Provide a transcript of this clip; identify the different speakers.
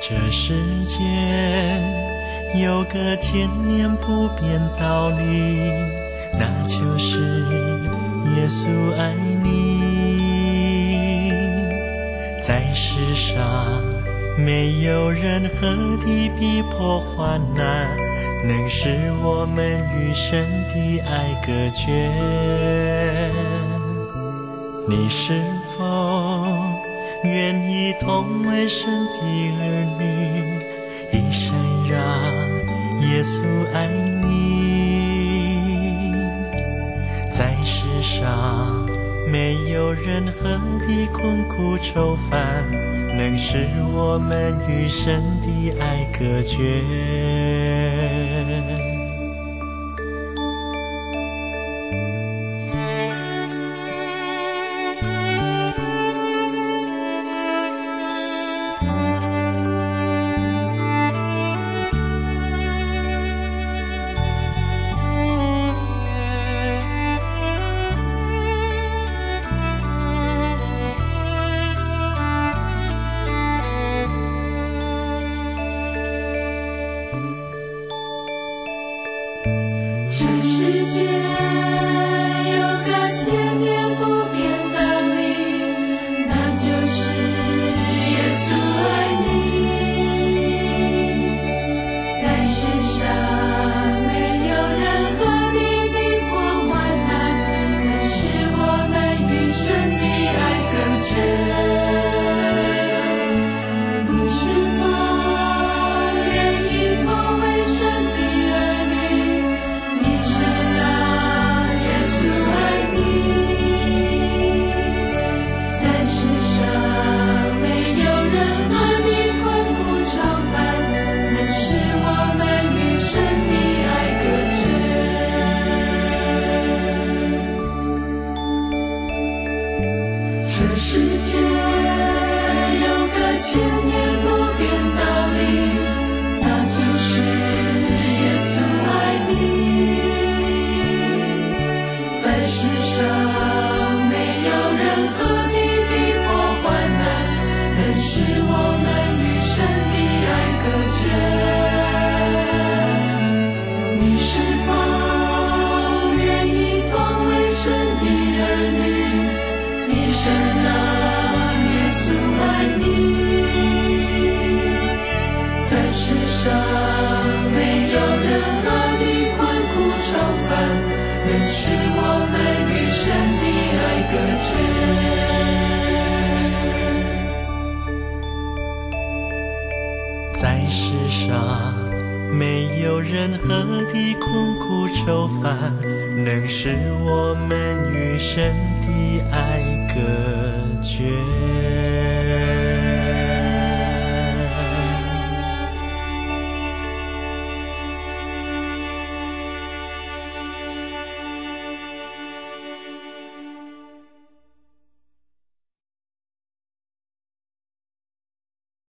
Speaker 1: 这世间有个千年不变道理，那就是耶稣爱你。在世上没有任何的逼迫患难，能使我们与神的爱隔绝。你是否？愿意同为神的儿女，耶稣爱你。在世上没有任何的困苦愁烦，能使我们与神的爱隔绝。
Speaker 2: 千
Speaker 1: 年不
Speaker 2: 变道
Speaker 1: 理
Speaker 2: 那就
Speaker 1: 是耶稣
Speaker 2: 爱
Speaker 1: 你。在世上没有任何在世上没有任何的空苦愁烦能使我们与神的爱隔绝